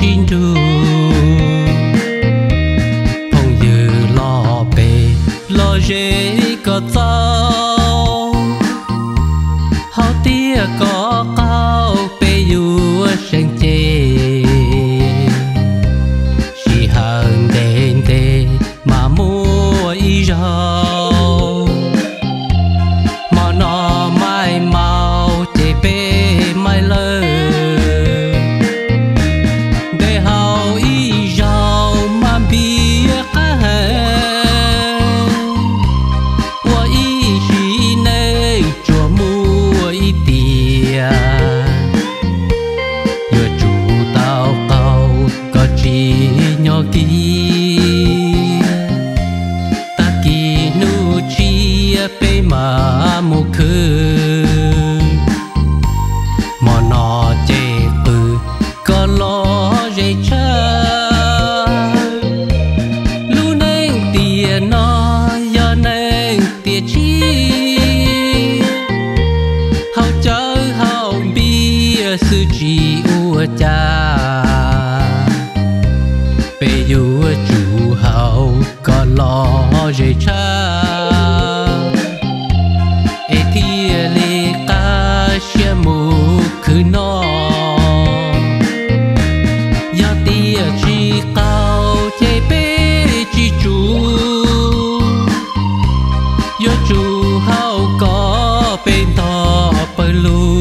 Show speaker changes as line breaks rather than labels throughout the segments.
xin du phong dư lo bề lo dễ có tao. Hao tiếc có 被有主好个老人唱。呀只高这杯只煮，要煮好个边头不露。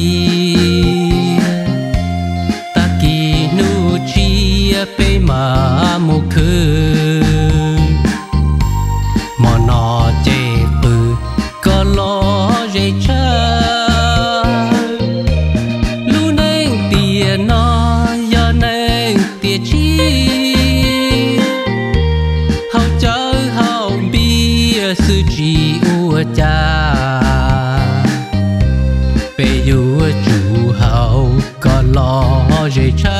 see lożej czas.